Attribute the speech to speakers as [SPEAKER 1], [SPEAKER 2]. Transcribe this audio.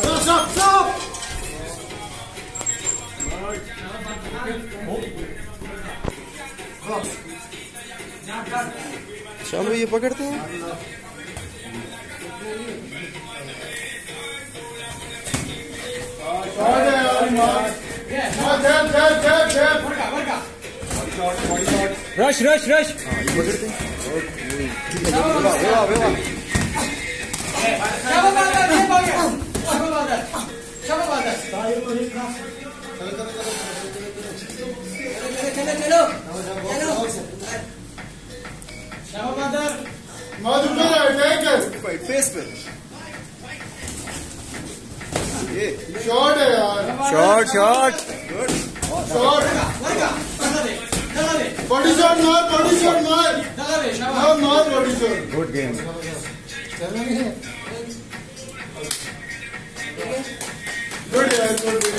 [SPEAKER 1] Stop, stop, stop!
[SPEAKER 2] चलो ये पकड़ते हैं
[SPEAKER 1] Shot है यार, मार। मार, जैब, जैब, जैब, जैब।
[SPEAKER 3] रश रश रश
[SPEAKER 2] हाँ ये पकड़ते हैं
[SPEAKER 1] मार, रुको ना, take it.
[SPEAKER 2] फाइट फेस पे ये
[SPEAKER 1] Shot है यार।
[SPEAKER 2] Shot shot
[SPEAKER 1] Shot. Body shot, मार, body shot, मार. हाँ, मार body shot.
[SPEAKER 2] Good game. Good, yeah, good.